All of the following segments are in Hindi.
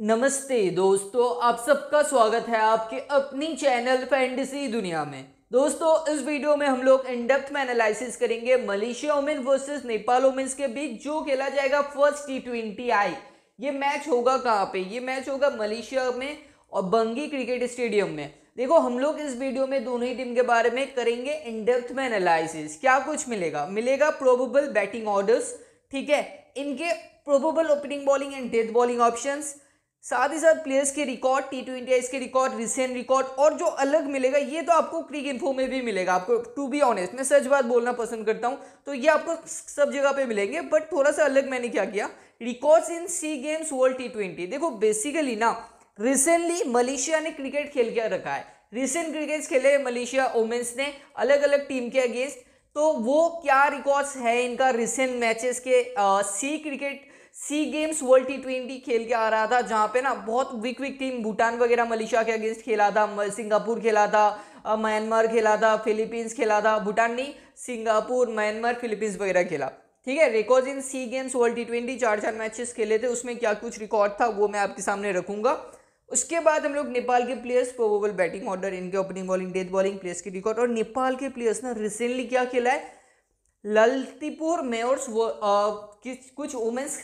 नमस्ते दोस्तों, आप सबका स्वागत है आपके अपनी चैनल फैंटेसी दुनिया में। दोस्तों, इस वीडियो में हम लोग इन डेप्थ में एनालिसिस करेंगे Malaysia women versus Nepal women's के बीच जो खेला जाएगा फ़र्स्ट टी ट्वेंटी आई ये मैच होगा कहाँ पे? ये मैच होगा मलेशिया में और बंगी क्रिकेट स्टेडियम में। देखो, हम लोग इस वीडियो में दोनों ही टीम के बारे में करेंगे इन डेप्थ में एनालिसिस क्या कुछ मिलेगा? मिलेगा प्रोबेबल बैटिंग ऑर्डर्स ठीक है? इनके probable opening bowling and death bowling options साथ ही साथ प्लेयर्स के रिकॉर्ड टी ट्वेंटी इसके रिकॉर्ड रिसेंट रिकॉर्ड और जो अलग मिलेगा, ये तो आपको क्रिक इन्फो में भी मिलेगा। आपको टू बी ऑनेस्ट मैं सच बात बोलना पसंद करता हूँ तो ये आपको सब जगह पे मिलेंगे बट थोड़ा सा अलग मैंने क्या किया? Records in SEA games world T twenty देखो बेसिकली ना रिसेंटली मलेशिया ने क्रिकेट खेल के रखा है। रिसेंट क्रिकेट खेले मलेशिया ओमेंस ने अलग अलग टीम के अगेंस्ट तो वो क्या रिकॉर्ड्स है इनका रिसेंट मैचेस के SEA cricket SEA games world T twenty खेल के आ रहा था, जहाँ पे ना बहुत वीक वीक टीम भूटान वगैरह, मलेशिया के अगेंस्ट खेला था सिंगापुर खेला था म्यांमार खेला था, फिलीपींस खेला था, भूटान नहीं, सिंगापुर, म्यांमार, फिलीपींस वगैरह खेला। ठीक है record in SEA games world T twenty चार चार मैचेस खेले थे, उसमें क्या कुछ रिकॉर्ड था, वो मैं आपके सामने रखूँगा। उसके बाद हम लोग नेपाल के प्लेयर्स प्रोबेबल बैटिंग ऑर्डर इनके opening bowling death bowling players के रिकॉर्ड और नेपाल के प्लेयर्स ने रिसेंटली क्या खेला है? ललतीपुर मेयर्स कुछ वुमेंस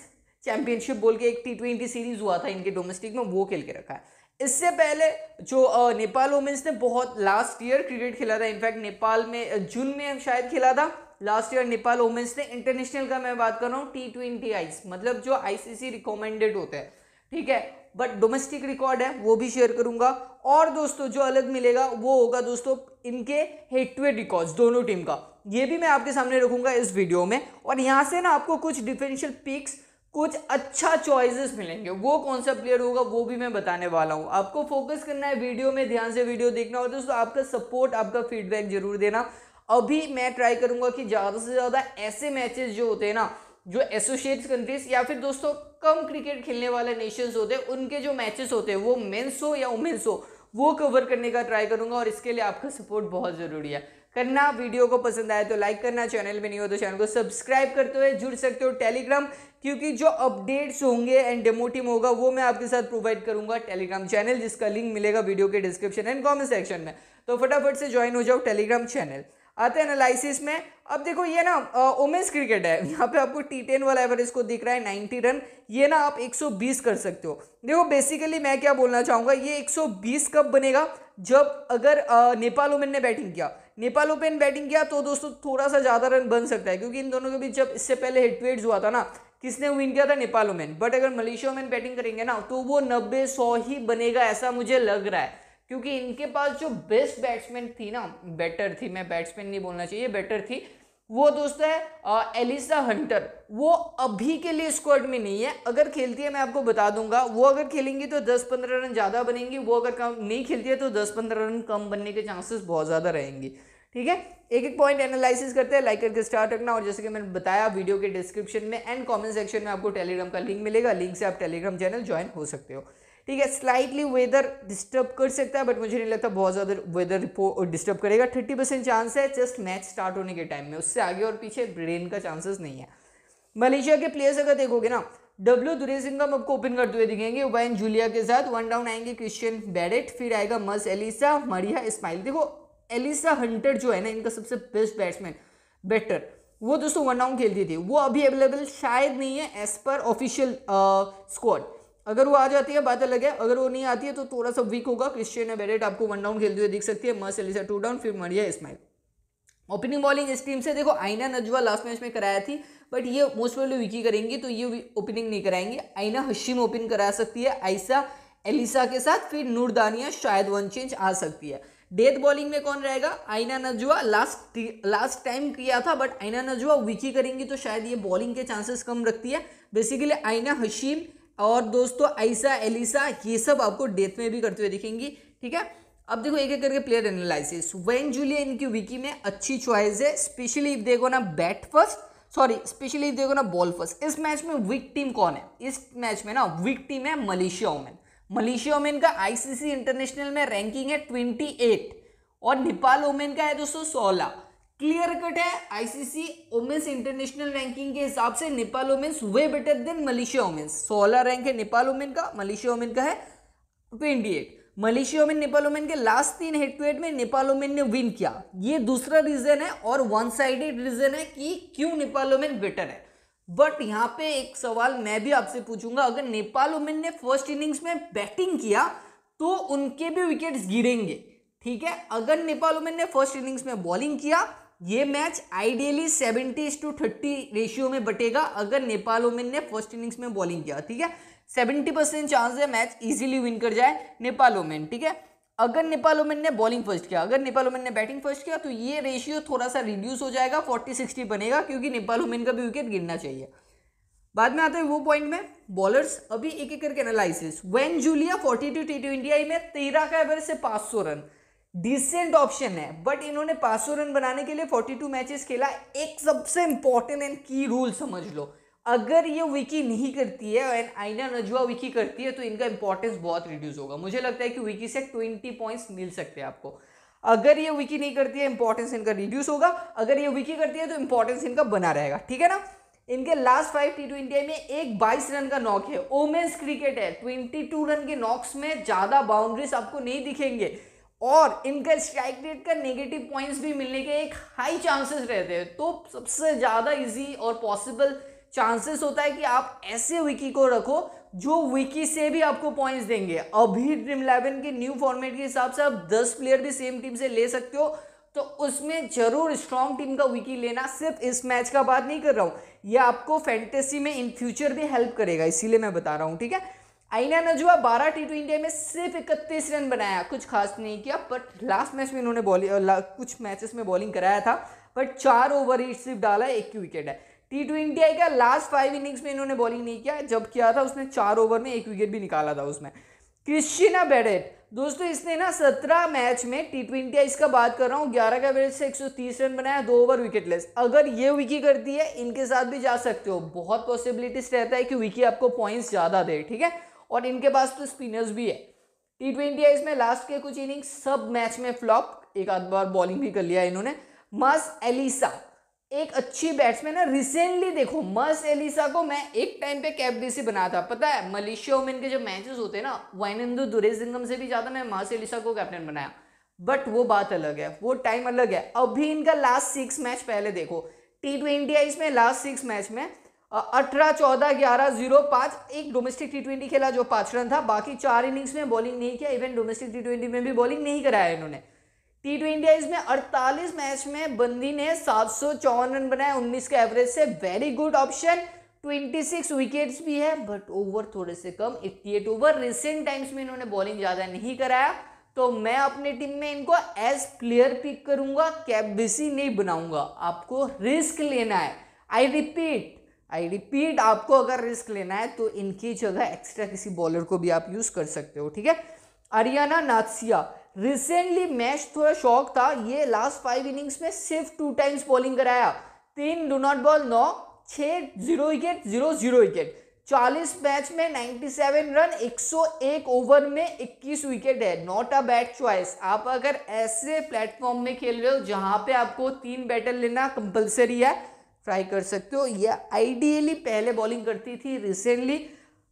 चैंपियनशिप बोल के एक टी ट्वेंटी सीरीज़ हुआ था इनके डोमेस्टिक में, वो खेल के रखा है। इससे पहले जो नेपाल वुमेंस ने बहुत लास्ट ईयर क्रिकेट खेला था इनफैक्ट नेपाल में जून में शायद खेला था। लास्ट ईयर नेपाल वुमेंस ने इंटरनेशनल का मैं बात कर रहा हूँ टी ट्वेंटी आईस मतलब जो आईसीसी रिकमेंडेड होते हैं। ठीक है बट डोमेस्टिक रिकॉर्ड है, वो भी शेयर करूँगा। और दोस्तों, जो अलग मिलेगा, वो होगा दोस्तों इनके हेड टू हेड रिकॉर्ड्स दोनों टीम का। ये भी मैं आपके सामने रखूँगा इस वीडियो में। और यहाँ से ना आपको कुछ डिफरेंशियल पिक्स कुछ अच्छा चॉइसेस मिलेंगे। वो कौन सा प्लेयर होगा, वो भी मैं बताने वाला हूँ। आपको फोकस करना है वीडियो में, ध्यान से वीडियो देखना और दोस्तों आपका सपोर्ट आपका फीडबैक ज़रूर देना। अभी मैं ट्राई करूँगा कि ज़्यादा से ज़्यादा ऐसे मैचेस जो होते हैं ना, जो एसोसिएट कंट्रीज़ या फिर दोस्तों कम क्रिकेट खेलने वाले नेशंस होते हैं, उनके जो मैचेस होते हैं, वो मेंस हो या वुमेन्स हो, वो कवर करने का ट्राई करूँगा और इसके लिए आपका सपोर्ट बहुत ज़रूरी है। करना। वीडियो को पसंद आए तो लाइक करना चैनल में नहीं हो तो चैनल को सब्सक्राइब करते हुए जुड़ सकते हो टेलीग्राम क्योंकि जो अपडेट्स होंगे एंड डेमो टीम होगा, वो मैं आपके साथ प्रोवाइड करूँगा टेलीग्राम चैनल जिसका लिंक मिलेगा वीडियो के डिस्क्रिप्शन एंड कॉमेंट सेक्शन में। तो फटाफट से ज्वाइन हो जाओ टेलीग्राम चैनल आते हैं एनालिसिस में। अब देखो, ये ना वोमेंस क्रिकेट है। यहाँ पे आपको टी टेन वाला एवरेज को दिख रहा है नाइन्टी रन ये ना आप 120 कर सकते हो। देखो बेसिकली मैं क्या बोलना चाहूँगा, ये 120 कब बनेगा? जब अगर नेपाल ओमेन ने बैटिंग किया। नेपाल ओपन बैटिंग किया तो दोस्तों थोड़ा सा ज़्यादा रन बन सकता है, क्योंकि इन दोनों के बीच जब इससे पहले हेड्स हुआ था ना, किसने विन किया था? नेपाल ओमेन बट अगर मलेशिया ओमेन बैटिंग करेंगे ना तो वो नब्बे सौ ही बनेगा, ऐसा मुझे लग रहा है। क्योंकि इनके पास जो बेस्ट बैट्समैन थी ना बेटर थी, मैं बैट्समैन नहीं बोलना चाहिए बेटर थी, वो दोस्त है एलिसा हंटर वो अभी के लिए स्क्वाड में नहीं है। अगर खेलती है, मैं आपको बता दूँगा, वो अगर खेलेंगी तो 10-15 रन ज़्यादा बनेंगी, वो अगर कम नहीं खेलती है तो 10-15 रन कम बनने के चांसेस बहुत ज़्यादा रहेंगी। ठीक है? एक एक पॉइंट एनालिसिस करते हैं लाइक करके स्टार्ट रखना, और जैसे कि मैंने बताया वीडियो के डिस्क्रिप्शन में एंड कॉमेंट सेक्शन में आपको टेलीग्राम का लिंक मिलेगा। लिंक से आप टेलीग्राम चैनल ज्वाइन हो सकते हो। ठीक है स्लाइटली वेदर डिस्टर्ब कर सकता है बट मुझे नहीं लगता बहुत ज़्यादा वेदर डिस्टर्ब करेगा। थर्टी परसेंट चांस है जस्ट मैच स्टार्ट होने के टाइम में। उससे आगे और पीछे ब्रेन का चांसेस नहीं है। मलेशिया के प्लेयर्स अगर देखोगे ना डब्ल्यू दुरे सिंह हम आपको ओपन करते हुए दिखेंगे वाइन जूलिया के साथ। वन डाउन आएँगे क्रिश्चियन बैडेट फिर आएगा मस एलिसा मरिया इस्माइल देखो एलिसा हंटर जो है ना, इनका सबसे बेस्ट बैट्समैन बेटर वो दोस्तों वन डाउन खेलती थी। वो अभी अवेलेबल शायद नहीं है एज पर ऑफिशियल स्क्वाड अगर वो आ जाती है, बात अलग है अगर वो नहीं आती है तो थोड़ा सा वीक होगा। क्रिश्चियन बेरेट आपको वन डाउन खेलते हुए दिख सकती है। मस एलिसा टू डाउन फिर मरिया इस्माइल ओपनिंग बॉलिंग इस टीम से, देखो आइना नजवा लास्ट मैच में कराया थी बट ये मोस्ट प्रोबेबली विकी करेंगी तो ये ओपनिंग नहीं कराएँगे। आइना हशीम ओपन करा सकती है आयसा एलिसा के साथ, फिर नूरदानिया शायद वन चेंज आ सकती है। डेथ बॉलिंग में कौन रहेगा? आइना नजवा लास्ट लास्ट टाइम किया था बट आइना नजवा विकी करेंगी तो शायद ये बॉलिंग के चांसेस कम रखती है। बेसिकली आइना हशीम और दोस्तों ऐसा एलिसा ये सब आपको डेथ में भी करते हुए दिखेंगी, ठीक है? अब देखो एक एक करके प्लेयर एनालिसिस वेन जूलिया इनकी विकी में अच्छी चॉइस है स्पेशली इफ़ देखो ना bat first sorry specially if देखो ना बॉल फ़र्स्ट इस मैच में वीक टीम कौन है? इस मैच में ना वीक टीम है मलेशिया ओमेन मलेशिया ओमेन का आईसीसी इंटरनेशनल में रैंकिंग है ट्वेंटी एट और नेपाल ओमेन का है दोस्तों सोलह. क्लियर कट है। आईसीसी ओमेंस इंटरनेशनल रैंकिंग के हिसाब से Nepal women's way better than Malaysia women's सोलह रैंक है नेपाल ओमेन का मलेशिया ओमेन का है twenty eight Malaysia women Nepal women के लास्ट तीन हेड टू हेड में नेपाल ओमेन ने विन किया। ये दूसरा रीजन है और वन साइडेड रीजन है कि क्यों नेपाल ओमेन बेटर है। बट यहाँ पे एक सवाल मैं भी आपसे पूछूँगा। अगर नेपाल ओमेन ने फ़र्स्ट इनिंग्स में बैटिंग किया तो उनके भी विकेट्स गिरेंगे। ठीक है? अगर नेपाल ओमेन ने फ़र्स्ट इनिंग्स में बॉलिंग किया ये match ideally seventy to thirty ratio में बटेगा अगर नेपाल ओमेन ने फ़र्स्ट इनिंग्स में बॉलिंग किया, ठीक है? सेवेंटी परसेंट चांस है मैच इजीली विन कर जाए नेपाल ओमेन ठीक है? अगर नेपाल ओमेन ने बॉलिंग फ़र्स्ट किया, अगर नेपाल ओमेन ने बैटिंग फ़र्स्ट किया तो ये रेशियो थोड़ा सा रिड्यूस हो जाएगा फोर्टी सिक्सटी बनेगा, क्योंकि नेपाल ओमेन का भी विकेट गिरना चाहिए। बाद में आते हैं वो पॉइंट में बॉलर्स अभी एक एक करके analysis Wan Julia forty two T twenty में तेरह का एवरेज से पाँच सौ रन। डिसेंट ऑप्शन है बट इन्होंने पाँच सौ रन बनाने के लिए फोर्टी टू मैचेस खेला। एक सबसे इंपॉर्टेंट एंड की रूल समझ लो। अगर ये विकी नहीं करती है एंड आइना नजुआ विकी करती है तो इनका इंपॉर्टेंस बहुत रिड्यूस होगा। मुझे लगता है कि विकी से ट्वेंटी पॉइंट्स मिल सकते हैं आपको। अगर ये विकी नहीं करती है इंपॉर्टेंस इनका रिड्यूस होगा। अगर ये विकी करती है तो इंपॉर्टेंस इनका बना रहेगा। ठीक है ना? इनके लास्ट फाइव टी ट्वेंटी में एक बाईस रन का नॉक है। ओमेंस क्रिकेट है। ट्वेंटी टू रन के नॉक्स में ज़्यादा बाउंड्रीज आपको नहीं दिखेंगे। और इनका स्ट्राइक रेट का नेगेटिव पॉइंट्स भी मिलने के एक हाई चांसेस रहते हैं। तो सबसे ज़्यादा इजी और पॉसिबल चांसेस होता है कि आप ऐसे विकी को रखो, जो विकी से भी आपको पॉइंट्स देंगे। अभी ड्रीम इलेवन के न्यू फॉर्मेट के हिसाब से आप दस प्लेयर भी सेम टीम से ले सकते हो। तो उसमें ज़रूर स्ट्रॉन्ग टीम का विकी लेना, सिर्फ़ इस मैच का बात नहीं कर रहा हूँ। ये आपको फैंटेसी में इन फ्यूचर भी हेल्प करेगा, इसीलिए मैं बता रहा हूँ, ठीक है? आइना नजुआ बारह टी ट्वेंटी में सिर्फ़ इकतीस रन बनाया। कुछ खास नहीं किया बट लास्ट मैच में इन्होंने बॉलिंग कुछ मैचेस में बॉलिंग कराया था बट चार ओवर ही सिर्फ़ डाला, एक ही विकेट है। टी ट्वेंटी आई का लास्ट फाइव इनिंग्स में इन्होंने बॉलिंग नहीं किया, जब किया था उसने चार ओवर में एक विकेट भी निकाला था उसमें। क्रिश्चिना बेडेट, दोस्तों इसने ना सत्रह मैच में टी ट्वेंटी इसका बात कर रहा हूँ, ग्यारह का एवरेज से एक सौ तीस रन बनाया, दो ओवर विकेट लेस अगर ये विकी करती है, इनके साथ भी जा सकते हो। बहुत पॉसिबिलिटीज रहता है कि विकी आपको पॉइंट्स ज़्यादा दे, ठीक है? और इनके पास तो स्पिनर्स भी है। टी ट्वेंटी है इसमें लास्ट के कुछ इनिंग्स सब मैच में फ्लॉप एक आध बार बॉलिंग भी कर लिया इन्होंने। मस एलिसा एक अच्छी बैट्समैन है। रिसेंटली देखो मस एलिसा को मैं एक टाइम पे कैप्टेंसी बना था। पता है मलेशिया ओमेन के जो मैचेस होते हैं ना वाइनंदु दुरेजिंगम से भी ज़्यादा मैं मस एलिसा को कैप्टन बनाया। बट वो बात अलग है, वो टाइम अलग है। अभी इनका लास्ट सिक्स मैच पहले देखो। टी ट्वेंटी है इसमें लास्ट सिक्स मैच में अठारह चौदह ग्यारह ज़ीरो पाँच, एक डोमेस्टिक टी ट्वेंटी खेला जो पाँच रन था। बाकी चार इनिंग्स में बॉलिंग नहीं किया इवन डोमेस्टिक टी ट्वेंटी में भी बॉलिंग नहीं कराया इन्होंने। टी ट्वेंटी इसमें अड़तालीस मैच में बंदी ने सात सौ चौवन रन बनाए, उन्नीस के एवरेज से। Very good option twenty six wickets भी है बट ओवर थोड़े से कम eighty eight over recent times में इन्होंने बॉलिंग ज़्यादा नहीं कराया। तो मैं अपने टीम में इनको एज प्लेयर पिक करूँगा कैबिसी नहीं बनाऊँगा। आपको रिस्क लेना है। आई रिपीट आई रिपीट आपको अगर रिस्क लेना है तो इनकी जगह एक्स्ट्रा किसी बॉलर को भी आप यूज़ कर सकते हो, ठीक है? अरियाना नाथसिया रिसेंटली मैच थोड़ा शौक था, ये लास्ट फाइव इनिंग्स में सिर्फ़ टू टाइम्स बॉलिंग कराया। तीन डो नॉट बॉल नौ छः zero wicket zero zero wicket चालीस मैच में 97 रन 101 ओवर में 21 विकेट है। नॉट अ बैड चॉइस आप अगर ऐसे प्लेटफॉर्म में खेल रहे हो, जहाँ पे आपको तीन बैटर लेना कंपलसरी है ट्राई कर सकते हो। ये आइडियली पहले बॉलिंग करती थी रिसेंटली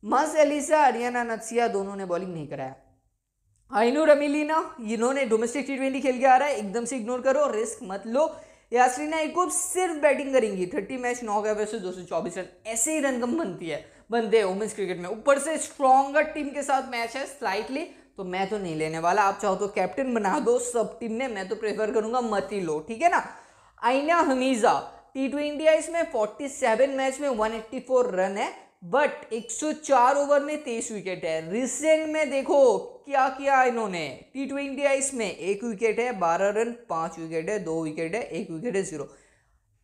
मस, एलिसा हरियाणा नत्सिया दोनों ने बॉलिंग नहीं कराया। आइनो रमीलीना, इन्होंने डोमेस्टिक टी ट्वेंटी खेल के आ रहा है। एकदम से इग्नोर करो रिस्क मत लो। यासरीना इकोब सिर्फ़ बैटिंग करेंगी। थर्टी मैच नौ के वैसे दो सौ चौबीस रन। ऐसे ही रन कम बनती है। बनते हैं वुमेंस क्रिकेट में। ऊपर से स्ट्रॉन्गर टीम के साथ मैच है स्लाइटली तो मैं तो नहीं लेने वाला। आप चाहो तो कैप्टन बना दो। सब टीम ने। मैं तो प्रेफर करूँगा मत ही लो। ठीक है ना? आइना हमीजा टी ट्वेंटी है इसमें 47 मैच में 184 रन है बट 104 ओवर में तेईस विकेट है। रिसेंट में देखो, क्या किया इन्होंने? टी ट्वेंटी है इसमें एक विकेट है 12 रन पाँच विकेट है, दो विकेट है, एक विकेट है ज़ीरो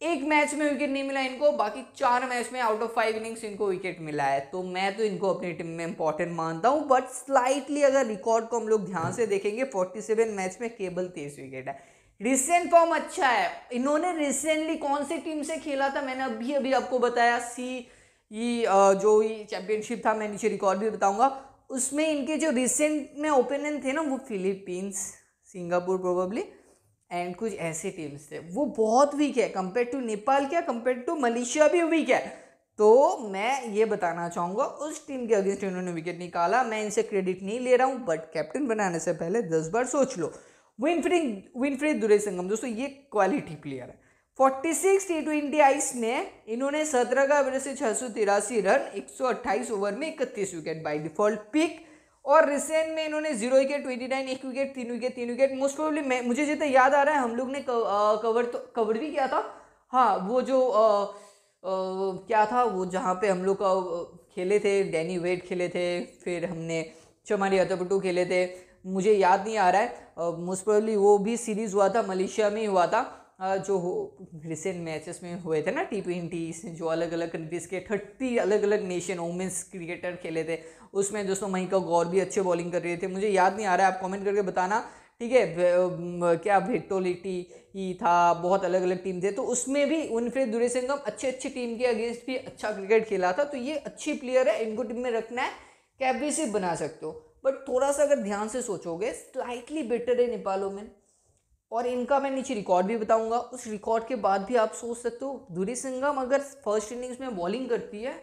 एक मैच में विकेट नहीं मिला इनको, बाकी चार मैच में आउट ऑफ़ फाइव इनिंग्स इनको विकेट मिला है। तो मैं तो इनको अपनी टीम में इंपॉर्टेंट मानता हूँ बट स्लाइटली अगर रिकॉर्ड को हम लोग ध्यान से देखेंगे 47 मैच में केवल तेईस विकेट है। रिसेंट फॉर्म अच्छा है। इन्होंने रिसेंटली कौन सी टीम से खेला था? मैंने अभी अभी आपको बताया सी ये जो ये चैंपियनशिप था, मैं नीचे रिकॉर्ड भी बताऊँगा। उसमें इनके जो रिसेंट में ओपिनियन थे ना, वो फिलीपींस सिंगापुर प्रोबेबली एंड कुछ ऐसे टीम्स थे। वो बहुत वीक है। कंपेयर टू नेपाल क्या? कंपेयर टू मलेशिया भी वीक है। तो मैं ये बताना चाहूँगा, उस टीम के अगेंस्ट इन्होंने विकेट निकाला। मैं इनसे क्रेडिट नहीं ले रहा हूँ बट कैप्टन बनाने से पहले दस बार सोच लो। विनफ्री विनफ्री दुरे संगम दोस्तों ये क्वालिटी प्लेयर है। Forty six T twenty I's ने इन्होंने सत्रह का एवरेज से छः सौ तिरासी रन एक सौ अट्ठाईस ओवर में इकतीस विकेट बाई डिफ़ॉल्ट पिक और रिसेंट में इन्होंने ज़ीरो विकेट ट्वेंटी नाइन एक विकेट तीन विकेट तीन विकेट मोस्ट प्रोबली मैं मुझे जितना याद आ रहा है हम लोग ने कवर तो कवर भी किया था। हाँ वो जो आ, आ, क्या था वो जहाँ पे हम लोग का खेले थे डैनी वेट खेले थे फिर हमने चमारी अतपटू खेले थे। मुझे याद नहीं आ रहा है। मोस्ट प्रोबली वो भी सीरीज़ हुआ था, मलेशिया में ही हुआ था। जो रिसेंट मैचेस में हुए थे ना टी ट्वेंटी जो अलग अलग कंट्रीज़ के थर्टी अलग अलग नेशन वुमेंस क्रिकेटर खेले थे। उसमें दोस्तों महिका गौर भी अच्छे बॉलिंग कर रहे थे। मुझे याद नहीं आ रहा है, आप कमेंट करके बताना। ठीक है क्या वेटोलिटी ही था, बहुत अलग अलग टीम थे। तो उसमें भी उनफ्रे दुरेसिंगम अच्छे अच्छे टीम के अगेंस्ट भी अच्छा क्रिकेट खेला था। तो ये अच्छी प्लेयर है, इनको टीम में रखना है कैप्टेनशिप बना सकते हो। बट थोड़ा सा अगर ध्यान से सोचोगे स्लाइटली बेटर है नेपालों में और इनका मैं नीचे रिकॉर्ड भी बताऊँगा। उस रिकॉर्ड के बाद भी आप सोच सकते हो दूरी सिंगम अगर फ़र्स्ट इनिंग्स में बॉलिंग करती है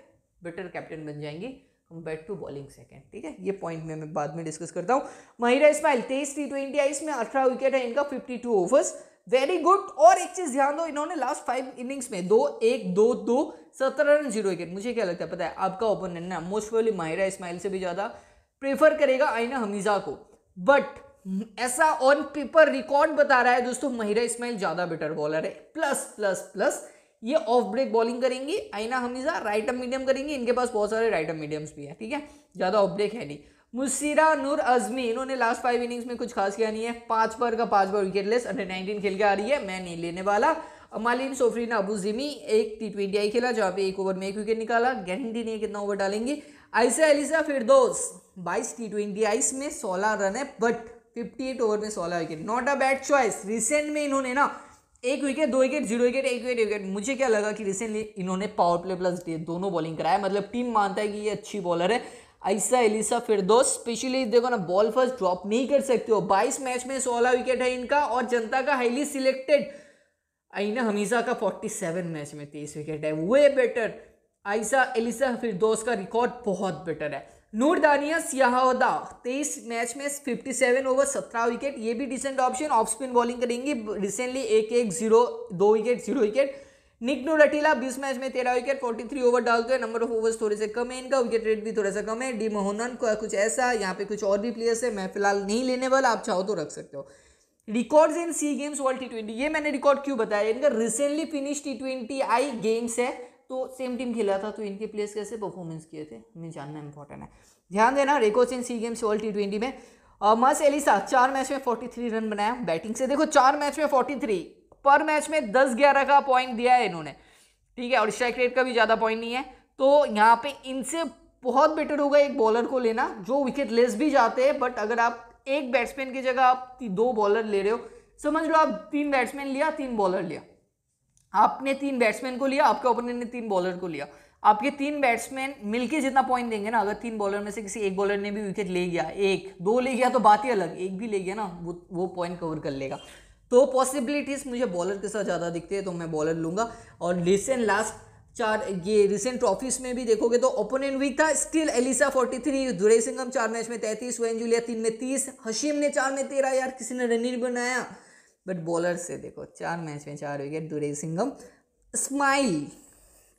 बेटर कैप्टन बन जाएँगी। कंपेयर टू बॉलिंग सेकेंड ठीक है? ये पॉइंट में मैं बाद में डिस्कस करता हूँ। महिरा इस्माइल तेईस टी ट्वेंटी आई इसमें अठारह विकेट है, इनका fifty two overs very good और एक चीज़ ध्यान दो, इन्होंने लास्ट फाइव इनिंग्स में दो, एक, दो दो, सत्रह रन ज़ीरो विकेट मुझे क्या लगता है, पता है, आपका ओपोनेंट ना मोस्ट प्रोबली माहिरा इस्माइल से भी ज़्यादा प्रेफर करेगा आइना हमीजा को। बट ऐसा ऑन पेपर रिकॉर्ड बता रहा है दोस्तों, महिरा इस्माइल ज़्यादा बेटर बॉलर है। प्लस प्लस प्लस ये ऑफ़ ब्रेक बॉलिंग करेंगी आइना हमीजा राइट अप मीडियम करेंगी, इनके पास बहुत सारे राइट अप मीडियम्स भी है, ठीक है? ज़्यादा ऑफ़ ब्रेक है नहीं। मुसीरा नूर अजमी, इन्होंने लास्ट फाइव इनिंग्स में कुछ खास किया नहीं है। पाँच बार का पाँच बार विकेट लेस अंडर नाइनटीन खेल के आ रही है, मैं नहीं लेने वाला। अमालिन, सोफरीना, अबू जिमी, एक टी ट्वेंटी आई खेला, जहाँ पे एक ओवर में एक विकेट निकाला। गारंटी नहीं कितना ओवर डालेंगे? ऐसा एलिसा फिर बाईस टी ट्वेंटी आइस में सोलह रन है बट 58 ओवर में सोलह wicket not a bad choice recent में इन्होंने ना, एक विकेट दो विकेट ज़ीरो विकेट एक विकेट विकेट मुझे क्या लगा कि रिसेंटली इन्होंने पावर प्ले प्लस दोनों बॉलिंग कराया. मतलब टीम मानता है कि ये अच्छी बॉलर है. ऐसा एलिसा फिर दो स्पेशली देखो ना बॉल फ़र्स्ट ड्रॉप नहीं कर सकते हो. 22 मैच में 16 विकेट है इनका और जनता का हाईली सिलेक्टेड आईना हमीजा का 47 मैच में 23 विकेट है. वे बेटर ऐसा एलिसा फिर दोस्त का रिकॉर्ड बहुत बेटर है। नूर दानिया सियाहोदा तेईस मैच में 57 ओवर 17 विकेट ये भी decent option off spin bowling करेंगी। रिसेंटली एक एक ज़ीरो दो wicket zero wicket Nik Nur Atiela 20 match में 13 विकेट 43 ओवर डालते हैं नंबर ऑफ़ ओवर्स थोड़े से कम है। इनका विकेट रेट भी थोड़ा सा कम है। डी मोहनन को कुछ ऐसा, यहाँ पे कुछ और भी प्लेयर्स है। मैं फ़िलहाल नहीं लेने वाला, आप चाहो तो रख सकते हो। Records in SEA games world T twenty ये मैंने रिकॉर्ड क्यों बताया? इनका recently finish T twenty I games है। तो सेम टीम खेला था तो इनके प्लेयर्स कैसे परफॉर्मेंस किए थे? हमें जानना इंपॉर्टेंट है। ध्यान देना रेको Singh SEA games world T twenty में मस एलिसा, चार मैच में फोर्टी थ्री रन बनाया। बैटिंग से देखो, चार मैच में फोर्टी थ्री पर मैच में दस ग्यारह का पॉइंट दिया है इन्होंने। ठीक है, और स्ट्राइक रेट का भी ज़्यादा पॉइंट नहीं है। तो यहाँ पे इनसे बहुत बेटर होगा एक बॉलर को लेना, जो विकेट लेस भी जाते हैं बट अगर आप एक बैट्समैन की जगह आप दो बॉलर ले रहे हो, समझ लो आप तीन बैट्समैन लिया, तीन बॉलर लिया। आपने तीन बैट्समैन को लिया, आपके ओपोनेंट ने तीन बॉलर को लिया। आपके तीन बैट्समैन मिलके जितना पॉइंट देंगे ना, अगर तीन बॉलर में से किसी एक बॉलर ने भी विकेट ले गया, एक, दो ले गया तो बात ही अलग, एक भी ले गया ना, वो वो पॉइंट कवर कर लेगा। तो पॉसिबिलिटीज मुझे बॉलर के साथ ज़्यादा दिखते हैं तो मैं बॉलर लूँगा। और रिसेंट लास्ट चार, ये रिसेंट ट्रॉफीज में भी देखोगे तो ओपोनेंट वीक था स्टिल एलिसा 43 दुरे सिंगम चार मैच में तैंतीस वेन जूलिया तीन में तीस हशीम ने चार में तेरह, यार किसी ने रन नहीं बनाया। बट बॉलर से देखो, चार मैच में चार विकेट दुरे सिंगम स्माइल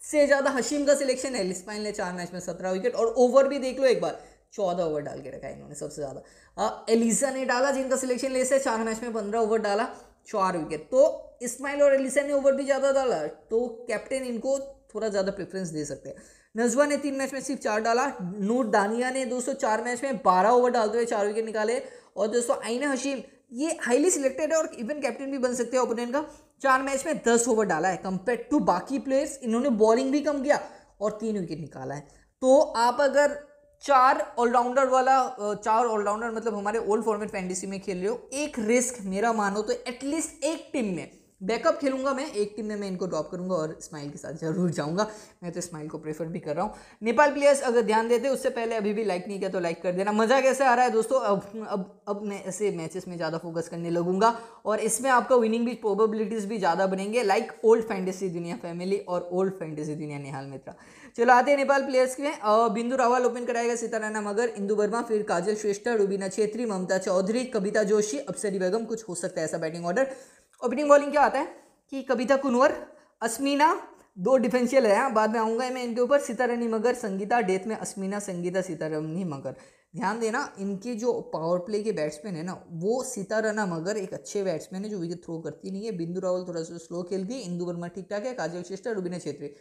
से ज़्यादा हशीम का सिलेक्शन है। स्माइल ने चार मैच में सत्रह विकेट और ओवर भी देख लो एक बार। चौदह ओवर डाल के रखा है इन्होंने सबसे ज़्यादा। एलिसा ने डाला, जिनका सिलेक्शन ले से चार मैच में पंद्रह ओवर डाला, चार विकेट तो इस्माइल और एलिसा ने ओवर भी ज़्यादा डाला तो कैप्टन इनको थोड़ा ज़्यादा प्रेफरेंस दे सकते हैं। नजवा ने तीन मैच में सिर्फ़ चार डाला, नूर दानिया ने दोस्तों चार मैच में बारह ओवर डालते हुए चार विकेट निकाले। और दोस्तों आइना हशीम ये हाईली सिलेक्टेड है और इवन कैप्टन भी बन सकते हैं ओपोनेंट का। चार मैच में दस ओवर डाला है। कंपेयर टू बाकी प्लेयर्स इन्होंने बॉलिंग भी कम किया और तीन विकेट निकाला है। तो आप अगर चार ऑलराउंडर वाला चार ऑलराउंडर मतलब हमारे ओल्ड फॉर्मेट फैंटेसी में खेल रहे हो, एक रिस्क मेरा मानो तो एटलीस्ट एक टीम में बैकअप खेलूँगा मैं, एक टीम में मैं इनको ड्रॉप करूँगा और स्माइल के साथ ज़रूर जाऊँगा। मैं तो स्माइल को प्रेफर भी कर रहा हूँ। नेपाल प्लेयर्स अगर ध्यान देते उससे पहले अभी भी लाइक नहीं किया तो लाइक कर देना। मज़ा कैसे आ रहा है दोस्तों? अब अब अब मैं ऐसे मैचेस में ज़्यादा फोकस करने लगूँगा और इसमें आपका विनिंग भी प्रोबेबिलिटीज़ भी ज़्यादा बनेंगे। लाइक ओल्ड फैंटेसी दुनिया फैमिली और ओल्ड फैंटेसी दुनिया निहाल मित्रा। चलो आते हैं नेपाल प्लेयर्स के बिंदु रावल ओपन कराएगा सीताराना मगर इंदु वर्मा, फिर काजल श्रेष्ठ, रुबीना छेत्री, ममता चौधरी, कविता जोशी अफसरी बेगम, कुछ हो सकता है ऐसा बैटिंग ऑर्डर ओपनिंग बॉलिंग क्या आता है? कि कविता कुनवर, अस्मीना, दो डिफेंशियल है हाँ बाद में आऊँगा मैं इनके ऊपर, सीतारानी मगर, संगीता डेथ में अस्मीना, संगीता, सीतारानी मगर। ध्यान देना, इनके जो पावर प्ले के बैट्समैन है ना, वो सीताराना मगर, एक अच्छे बैट्समैन है जो विकेट थ्रो करती नहीं है। बिंदु रावल थोड़ा सा स्लो खेलती है इंदु वर्मा ठीक ठाक है, काजल श्रेष्ठ और रुबीना छेत्री।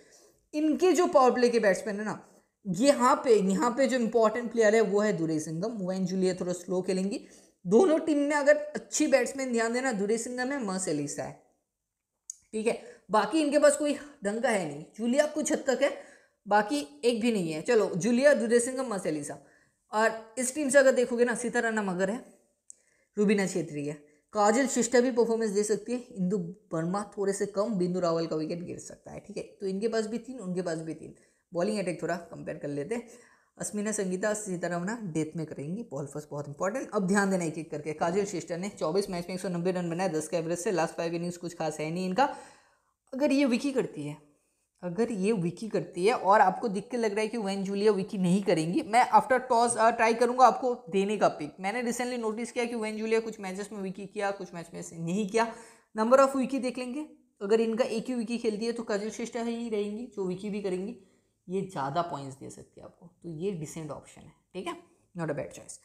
इनके जो पावर प्ले के बैट्समैन है ना यहाँ पे यहाँ पे जो इंपॉर्टेंट प्लेयर है, वो है दुरे सिंगम वो जूलिया थोड़ा स्लो खेलेंगी। दोनों टीम में अगर अच्छी बैट्समैन ध्यान देना दुरे सिंगम है मस एलिसा है। ठीक है, बाकी इनके पास कोई ढंग का है नहीं। जूलिया कुछ हद तक है, बाकी एक भी नहीं है। चलो, जूलिया दुरे सिंगम मस एलिसा। और इस टीम से अगर देखोगे ना सीताराना मगर है, रूबीना छेत्री है। काजल शिष्टा भी परफॉर्मेंस दे सकती है। इंदु वर्मा थोड़े से कम, बिंदु रावल का विकेट गिर सकता है। ठीक है तो इनके पास भी तीन, उनके पास भी तीन। बॉलिंग अटैक थोड़ा कंपेयर कर लेते हैं। अस्मिना संगीता सीतारमना डेथ में करेंगी। बॉल फ़र्स्ट बहुत इंपॉर्टेंट अब ध्यान देना एक एक करके। काजल शिष्टा ने चौबीस मैच में एक सौ नब्बे रन बनाया दस के एवरेज से लास्ट फाइव इनिंग्स कुछ खास है नहीं इनका। अगर ये विकी करती है, अगर ये विकी करती है और आपको दिख के लग रहा है कि वैन जूलिया विकी नहीं करेंगी, मैं आफ्टर टॉस ट्राई करूँगा आपको देने का पिक मैंने रिसेंटली नोटिस किया कि वैन जूलिया कुछ मैचेस में विकी किया, कुछ मैच में नहीं किया। नंबर ऑफ़ विकी देख लेंगे। अगर इनका एक ही विकी खेलती है तो काजल श्रेष्ठा ही रहेंगी, जो विकी भी करेंगी। ये ज़्यादा पॉइंट्स दे सकती है आपको। तो ये डिसेंट ऑप्शन है ठीक है? नॉट अ बैड चॉइस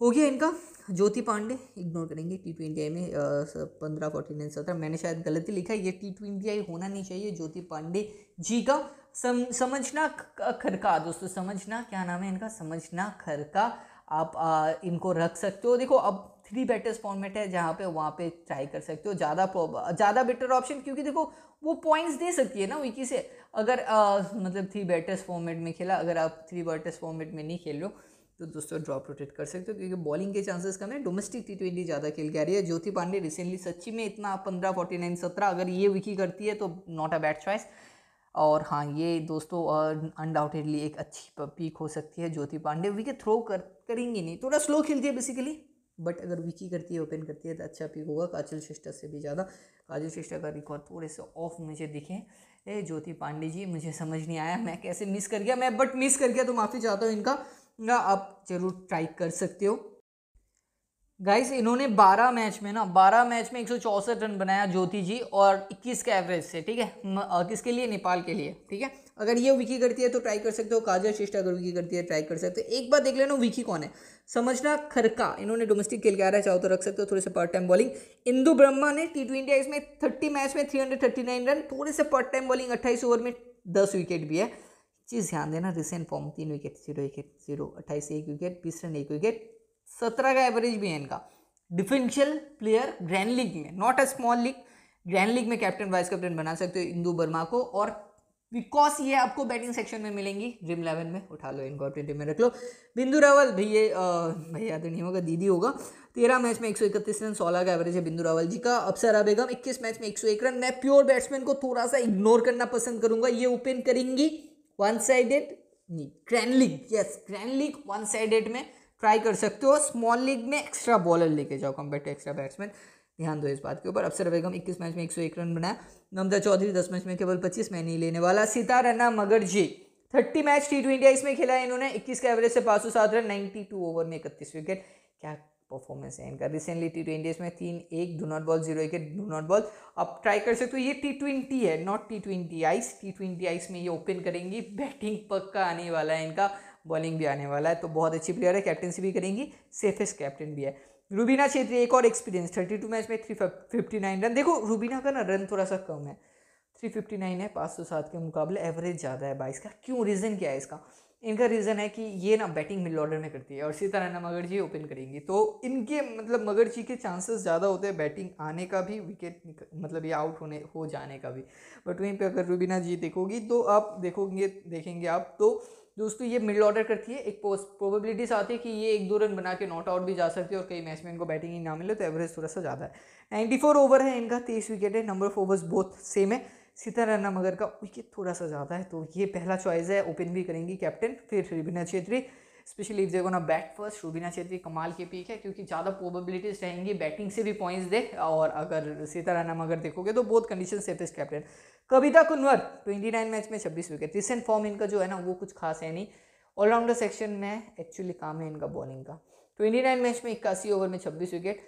हो गया इनका। ज्योति पांडे इग्नोर करेंगे। टी ट्वेंटी आई में पंद्रह फोर्टी नाइन सत्रह। मैंने शायद गलती लिखा है। ये टी ट्वेंटी आई होना नहीं चाहिए ज्योति पांडे जी का। सम समझना खरका दोस्तों समझना क्या नाम है इनका? समझना खरका आप आ, इनको रख सकते हो। देखो अब थ्री बैटर्स फॉर्मेट है जहाँ पे वहाँ पे ट्राई कर सकते हो। ज़्यादा ज़्यादा बेटर ऑप्शन क्योंकि देखो वो पॉइंट्स दे सकती है ना विकी से। अगर आ, मतलब थ्री बैटर्स फॉर्मेट में खेला अगर आप थ्री बैटर्स फॉर्मेट में नहीं खेल लो तो दोस्तों ड्रॉप रोटेट कर सकते हो क्योंकि बॉलिंग के चांसेस कम है। डोमेस्टिक टी ट्वेंटी ज़्यादा खेल के आ रही है। ज्योति पांडे रिसेंटली सच्ची में इतना पंद्रह फोर्टी नाइन सत्रह अगर ये विकी करती है तो नॉट अ बैड चॉइस और हाँ ये दोस्तों अनडाउटेडली एक अच्छी पीक हो सकती है ज्योति पांडे। विकेट थ्रो कर करेंगी नहीं। थोड़ा स्लो खेलती है बेसिकली बट अगर विकी करती है ओपन करती है तो अच्छा पिक होगा। काजल श्रेष्ठा से भी ज़्यादा। काजल श्रेष्ठा का रिकॉर्ड थोड़े से ऑफ़ मुझे दिखे। ए, ज्योति पांडे जी, मुझे समझ नहीं आया, मैं कैसे मिस कर गया? मैं बट मिस कर गया तो माफ़ी चाहता हूँ इनका। आप ज़रूर ट्राई कर सकते हो। गाइस इन्होंने 12 मैच में ना 12 मैच में एक सौ चौंसठ रन बनाया ज्योति जी और 21 का एवरेज से, ठीक है? किसके लिए? नेपाल के लिए, ठीक है? अगर ये विकी करती है तो ट्राई कर सकते हो, काजल शिष्ट अगर विकी करती है ट्राई कर सकते हो। एक बार देख लेना विकी कौन है? समझना खरका, इन्होंने डोमेस्टिक खेल के आ रहा है, चाहो तो रख सकते हो, थोड़े से part time bowling Indu Brahma ने टी ट्वेंटी इसमें थर्टी मैच में थ्री रन, थोड़े से पार्ट टाइम बॉलिंग अट्ठाईस ओवर में दस विकेट भी है। चीज़ ध्यान देना रिसेंट फॉर्म तीन विकेट ज़ीरो विकेट ज़ीरो अट्ठाईस एक विकेट बीस रन, एक विकेट सत्रह का एवरेज भी है इनका। डिफेंशियल प्लेयर ग्रैंड लीग में not a small league grand league में कैप्टन वाइस कैप्टन बना सकते हो इंदू वर्मा को और बिकॉज़ ये आपको बैटिंग सेक्शन में मिलेंगी ड्रीम इलेवन में, उठा लो इनको ट्वेंटी में रख लो। बिंदु रावल, भैया भैया तो नहीं होगा, दीदी होगा। तेरह मैच में एक सौ इकतीस रन, सोलह का एवरेज है बिंदु रावल जी का। अफसरा बेगम, इक्कीस मैच में एक सौ एक रन। मैं प्योर बैट्समैन को थोड़ा सा इग्नोर करना पसंद करूँगा, ये ओपन करेंगी। One sided grand league yes grand league one sided में ट्राई कर सकते हो। स्मॉल लीग में एक्स्ट्रा बॉलर लेके जाओ कंपेयर टू एक्स्ट्रा बैट्समैन ध्यान दो इस बात के ऊपर। अफसर बेगम इक्कीस मैच में एक सौ एक रन बनाया नमदा चौधरी दस मैच में केवल पच्चीस मैं नहीं लेने वाला। Sitara Magar ji thirty match T twenty इसमें खेला है इन्होंने। इक्कीस के एवरेज से पाँच सौ सात रन नाइन्टी टू ओवर में इकतीस विकेट क्या परफॉर्मेंस है इनका। रिसेंटली टी ट्वेंटी में तीन एक do not ball zero wicket do not ball आप ट्राई कर सकते हो, ये टी ट्वेंटी है not T twenty I's T twenty I's में ये ओपन करेंगी। बैटिंग पक्का आने वाला है इनका। बॉलिंग भी आने वाला है तो बहुत अच्छी प्लेयर है कैप्टनसी भी करेंगी सेफेस्ट कैप्टन भी है। रूबीना छेत्री एक और एक्सपीरियंस थर्टी टू मैच में थ्री फिफ्टी नाइन रन देखो, रूबीना का ना रन थोड़ा सा कम है। थ्री फिफ्टी नाइन है, पाँच सौ सात के मुकाबले एवरेज ज़्यादा है बाईस का। क्यों? रीज़न क्या है इसका? इनका रीज़न है कि ये ना बैटिंग मिड ऑर्डर में करती है, और इसी तरह ना मगर जी ओपन करेंगी। तो इनके मतलब मगर जी के चांसेस ज़्यादा होते हैं बैटिंग आने का भी विकेट मतलब ये आउट होने हो जाने का भी। बट वहीं पे अगर रूबीना जी देखोगी तो आप देखोगे, देखेंगे आप तो दोस्तों, ये मिडल ऑर्डर करती है। एक प्रोबेबिलिटीज आती है कि ये एक दो रन बना के नॉट आउट भी जा सकती है और कई मैच में इनको बैटिंग ही ना मिले तो एवरेज थोड़ा सा ज़्यादा है। नाइन्टी फोर ओवर है, इनका तेईस विकेट है नंबर ऑफ़ ओवर्स बहुत सेम है। सीताराना मगर का विकेट थोड़ा सा ज़्यादा है तो ये पहला चॉइस है। ओपन भी करेंगी कैप्टन फिर रिबिना छेत्री। स्पेशली इफ़ ना बैट फ़र्स्ट रूबीना छेत्री कमाल के पीक है क्योंकि ज़्यादा प्रोबेबिलिटीज रहेंगी बैटिंग से भी पॉइंट्स दे, और अगर सीताराम अगर देखोगे तो बहुत condition safest captain Kabita Kunwar twenty nine match में छब्बीस विकेट रिसेंट फॉर्म इनका जो है ना, वो कुछ खास है नहीं. ऑलराउंडर सेक्शन में एक्चुअली काम है इनका बॉलिंग का. ट्वेंटी नाइन मैच में इक्यासी ओवर में छब्बीस विकेट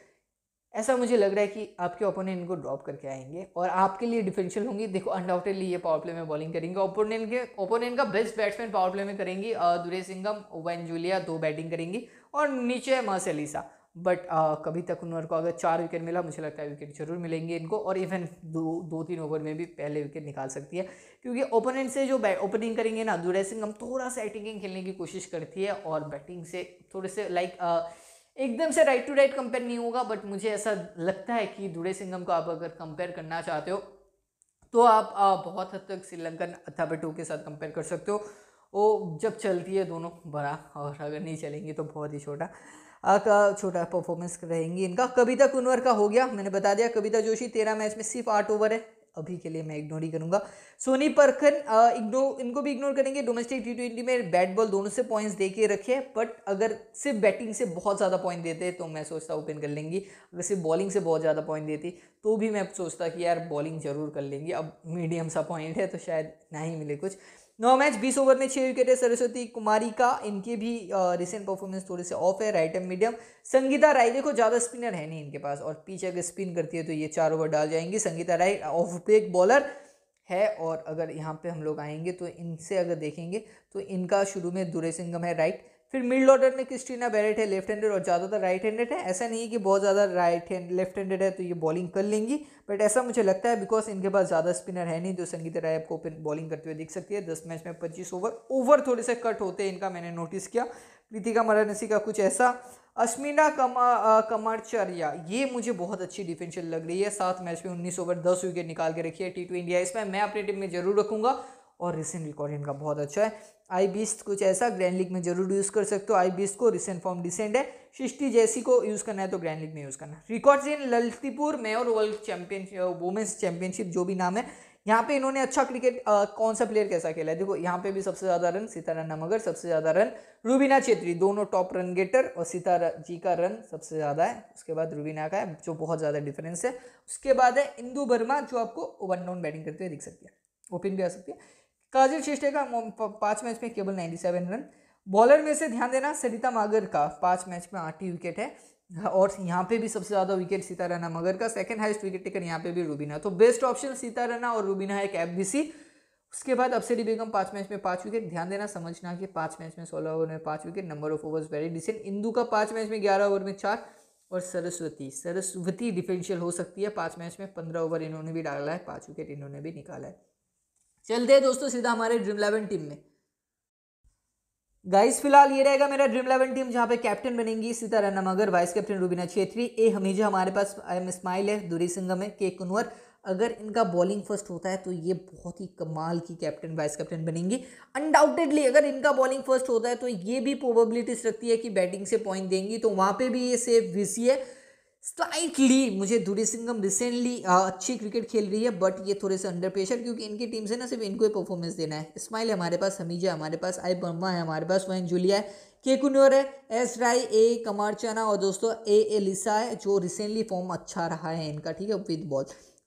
ऐसा मुझे लग रहा है कि आपके ओपोनेंट इनको ड्रॉप करके आएँगे और आपके लिए डिफरेंशियल होंगी। देखो अनडाउटेडली ये पावर प्ले में बॉलिंग करेंगे। ओपोनेंट के ओपोनेंट का बेस्ट बैट्समैन पावर प्ले में करेंगी दुरे सिंगम वन जूलिया, दो बैटिंग करेंगी और नीचे है मर्सलीसा बट कभी तक उन्होंने को अगर चार विकेट मिला, मुझे लगता है विकेट ज़रूर मिलेंगे इनको और इवन दो दो, तीन ओवर में भी पहले विकेट निकाल सकती है। क्योंकि ओपोनेंट से जो ओपनिंग करेंगे ना दुरे सिंगम थोड़ा सा अटैकिंग खेलने की कोशिश करती है और बैटिंग से थोड़े से लाइक एकदम से राइट टू राइट कंपेयर नहीं होगा बट मुझे ऐसा लगता है कि दुड़े सिंगम को आप अगर कंपेयर करना चाहते हो तो आप, बहुत हद तक श्रीलंकन अथाबेटो के साथ कंपेयर कर सकते हो। वो जब चलती है दोनों बड़ा और अगर नहीं चलेंगी तो बहुत ही छोटा का छोटा परफॉर्मेंस रहेंगी इनका। कविता कुनवर का हो गया मैंने बता दिया कविता जोशी तेरह मैच में सिर्फ़ आठ ओवर है। अभी के लिए मैं इग्नोर ही करूँगा। सोनी परखन इग्नोर इनको भी इग्नोर करेंगे। डोमेस्टिक टी ट्वेंटी में बैट बॉल दोनों से पॉइंट्स दे के रखे बट अगर सिर्फ़ बैटिंग से बहुत ज़्यादा पॉइंट देते तो मैं सोचता ओपन कर लेंगी। अगर सिर्फ़ बॉलिंग से बहुत ज़्यादा पॉइंट देती तो भी मैं सोचता कि यार बॉलिंग ज़रूर कर लेंगी। अब मीडियम सा पॉइंट है तो शायद ना ही मिले कुछ। नौ मैच बीस ओवर में छह विकेट है, सरस्वती कुमारी का। इनके भी रिसेंट परफॉर्मेंस थोड़े से ऑफ़ है right and medium Sangita Rai, देखो, ज़्यादा स्पिनर है नहीं इनके पास। और पीछे अगर स्पिन करती है तो ये चार ओवर डाल जाएँगी। Sangita Rai off break bowler है। और अगर यहाँ पे हम लोग आएँगे तो इनसे अगर देखेंगे तो इनका शुरू में दुरे सिंगम है राइट फिर मिड ऑर्डर में क्रिस्टीना बैरेट है लेफ़्ट हैंडेड और ज़्यादातर राइट हैंडेड है। ऐसा नहीं है कि बहुत ज़्यादा राइट हैंड लेफ़्ट हैंडेड है तो ये बॉलिंग कर लेंगी बट ऐसा मुझे लगता है बिकॉज़ इनके पास ज़्यादा स्पिनर है नहीं तो संगीता राय आपको ओपन बॉलिंग करते हुए दिख सकती है। दस मैच में पच्चीस ओवर ओवर थोड़े से कट होते हैं इनका, मैंने नोटिस किया। प्रीतिका मरानसी का कुछ ऐसा। अश्मिना कमा कमारचर्या, ये मुझे बहुत अच्छी डिफेंशियल लग रही है। सात मैच में उन्नीस ओवर दस विकेट निकाल के रखी है टी टू इंडिया इसमें मैं अपनी टीम में ज़रूर रखूँगा और रिसेंट रिकॉर्ड इनका बहुत अच्छा है। आई बीस कुछ ऐसा ग्रैंड लीग में ज़रूर यूज़ कर सकते हो। आई बीस को रिसेंट फॉर्म डिसेंट है। सृष्टि जैसी को यूज़ करना है तो ग्रैंड लीग में यूज़ करना records in Lalitpur mayor world championship women's championship जो भी नाम है यहाँ पे इन्होंने अच्छा क्रिकेट आ, कौन सा प्लेयर कैसा खेला है? देखो यहाँ पे भी सबसे ज़्यादा रन सीताराना मगर सबसे ज़्यादा रन रूबीना छेत्री। दोनों टॉप रन गेटर और सीतारा जी का रन सबसे ज़्यादा है। उसके बाद रूबीना का है जो बहुत ज़्यादा डिफरेंस है। उसके बाद है इंदू वर्मा जो आपको वन डाउन बैटिंग करते हुए दिख सकती है। ओपन भी आ सकती है। काजिल श्रेष्ठ का पाँच मैच में केवल नाइन्टी सेवन रन। बॉलर में से ध्यान देना, सरिता मागर का पाँच मैच में आठ ही विकेट है। और यहाँ पे भी सबसे ज़्यादा विकेट सीताराना मगर का सेकंड हाईएस्ट विकेट टेकर यहाँ पे भी रूबीना तो बेस्ट ऑप्शन सीताराना और रूबीना है एक एफ़ उसके बाद अफसरी बेगम पाँच मैच में पाँच विकेट ध्यान देना, समझना कि पाँच मैच में सोलह ओवर में पाँच wicket number of overs very decent Indu का पाँच मैच में ग्यारह ओवर में चार और सरस्वती। सरस्वती डिफेंशियल हो सकती है, पाँच मैच में पंद्रह ओवर इन्होंने भी डाला है, पाँच विकेट इन्होंने भी निकाला है। चलते हैं दोस्तों सीधा हमारे ड्रीम इलेवन टीम में। गाइस फ़िलहाल ये रहेगा मेरा ड्रीम इलेवन टीम जहाँ पे कैप्टन बनेंगी Sitarana Magar vice captain Rubina Chhetri, A Hamija हमारे पास आई एम इस्माइल है, दूरी सिंगम है के कुनवर। अगर इनका बॉलिंग फ़र्स्ट होता है तो ये बहुत ही कमाल की कैप्टन वाइस कैप्टन बनेंगी। अनडाउटेडली अगर इनका बॉलिंग फ़र्स्ट होता है तो ये भी प्रोबेबिलिटीज रखती है कि बैटिंग से पॉइंट देंगी तो वहाँ पे भी ये सेफ़ विसी है। स्लाइटली मुझे दुरी सिंगम रिसेंटली अच्छी क्रिकेट खेल रही है बट ये थोड़े से अंडर प्रेशर क्योंकि इनकी टीम से ना सिर्फ़ इनको ही परफॉर्मेंस देना है। स्माइल है हमारे पास हमीजा हमारे पास आई बर्मा है हमारे पास वैन जूलिया है, के कुनोर है एस राय ए कमार चना और दोस्तों ए एलिसा है, जो रिसेंटली फॉर्म अच्छा रहा है इनका, ठीक है विद बॉल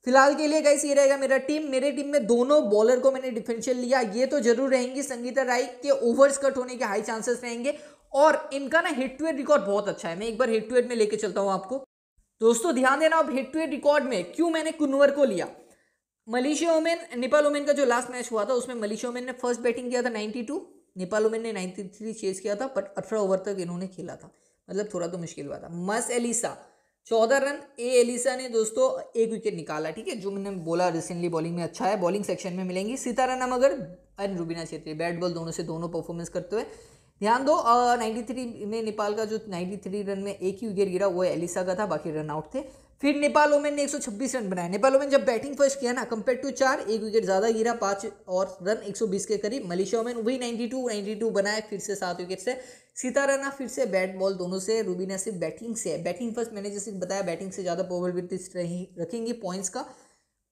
फ़िलहाल के लिए गाइस ये रहेगा मेरा टीम मेरे टीम में दोनों बॉलर को मैंने डिफेंशियल लिया। ये तो ज़रूर रहेंगी, संगीता राय के ओवर्स कट होने के हाई चांसेस रहेंगे। और इनका ना हिट टू रिकॉर्ड बहुत अच्छा है। मैं एक बार हिट टू में लेके चलता हूँ आपको। दोस्तों, ध्यान देना अब हिट टू हिट रिकॉर्ड में क्यों मैंने कुनवर को लिया? मलेशिया ओमेन, नेपाल ओमेन का जो लास्ट मैच हुआ था, उसमें मलेशिया ओमेन ने फ़र्स्ट बैटिंग किया था 92 नेपाल ओमेन ने 93 चेज किया था बट अठारह ओवर तक इन्होंने खेला था। मतलब थोड़ा तो मुश्किल हुआ था। मस एलिसा, चौदह रन, ए एलिसा ने दोस्तों एक विकेट निकाला, ठीक है? जो मैंने बोला रिसेंटली बॉलिंग में अच्छा है बॉलिंग सेक्शन में मिलेंगी। Sitarana Magar and Rubina Chhetri bat ball दोनों से दोनों परफॉर्मेंस करते हुए ध्यान दो नाइन्टी थ्री में नेपाल का जो नाइन्टी थ्री रन में एक ही विकेट गिरा, वो एलिसा का था, बाकी रन आउट थे। फिर नेपाल ओमेन ने 126 रन बनाए। नेपाल ओमेन जब बैटिंग फ़र्स्ट किया ना कंपेयर टू चार, एक विकेट ज़्यादा गिरा, पाँच और रन 120 के करीब। मलेशिया ओमेन वही 92 92 बनाए, फिर से सात विकेट से। सीताराना फिर से बैट बॉल दोनों से, रूबीना सिर्फ़ बैटिंग से बैटिंग फ़र्स्ट मैंने जैसे बताया बैटिंग से ज़्यादा प्रोबेबिलिटीज रखेंगी पॉइंट्स का।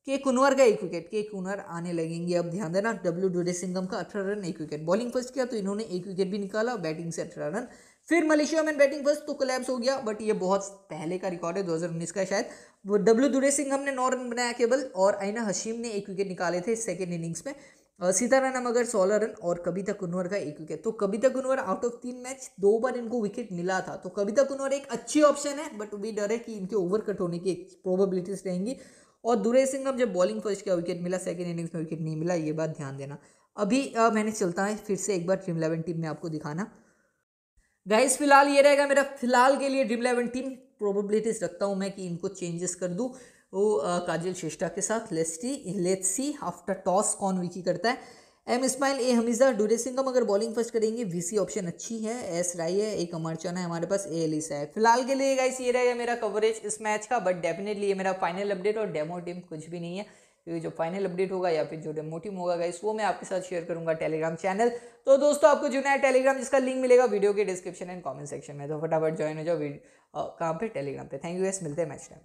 के कुनवर का एक विकेट के कुनवर आने लगेंगे। अब ध्यान देना डब्ल्यू डुडे सिंगम का अठारह रन एक विकेट बॉलिंग फ़र्स्ट किया तो इन्होंने एक विकेट भी निकाला बैटिंग से अठारह रन। फिर मलेशिया में बैटिंग फ़र्स्ट तो कोलैप्स हो गया बट ये बहुत पहले का रिकॉर्ड है 2019 का शायद। वो डब्ल्यू दुरे सिंह हमने नौ रन बनाया केवल, और आइना हशीम ने एक विकेट निकाले थे सेकेंड इनिंग्स में। सीताराना मगर सोलह रन, और कविता कुनवर का एक विकेट तो कविता कुनवर आउट ऑफ़ तीन मैच दो बार इनको विकेट मिला था। तो कविता कुनवर एक अच्छी ऑप्शन है बट भी डर है कि इनके ओवर कट होने की प्रोबेबिलिटीज रहेंगी। और दुरे सिंह जब बॉलिंग फ़र्स्ट किया विकेट मिला सेकेंड इनिंग्स में विकेट नहीं मिला ये बात ध्यान देना। अभी आ, मैंने चलता है फिर से एक बार ड्रीम इलेवन टीम में आपको दिखाना। गाइस फ़िलहाल ये रहेगा मेरा फ़िलहाल के लिए ड्रीम इलेवन टीम प्रोबेबिलिटीज रखता हूँ मैं कि इनको चेंजेस कर दूँ। वो काजल श्रेष्ठा के साथ लेट्स सी आफ्टर टॉस कौन विकी करता है। एम इस्माइल ए हमीजा डूरे सिंगम अगर बॉलिंग फ़र्स्ट करेंगे वीसी ऑप्शन अच्छी है, एस राई है, एक अमरचना है, हमारे पास ए एलिसा है। फ़िलहाल के लिए गाइस ये रहेगा मेरा कवरेज इस मैच का बट डेफिनेटली ये मेरा फाइनल अपडेट और डेमो टीम कुछ भी नहीं है। क्योंकि जो फाइनल अपडेट होगा या फिर जो डेमो टीम होगा गाइस वो मैं आपके साथ शेयर करूँगा टेलीग्राम चैनल तो दोस्तों, आपको जो है टेलीग्राम जिसका लिंक मिलेगा वीडियो के डिस्क्रिप्शन एंड कॉमेंट सेक्शन में। तो फटाफट ज्वाइन हो जाओ कहाँ पे? टेलीग्राम पे। थैंक यू गैस मिलते हैं मैच टाइम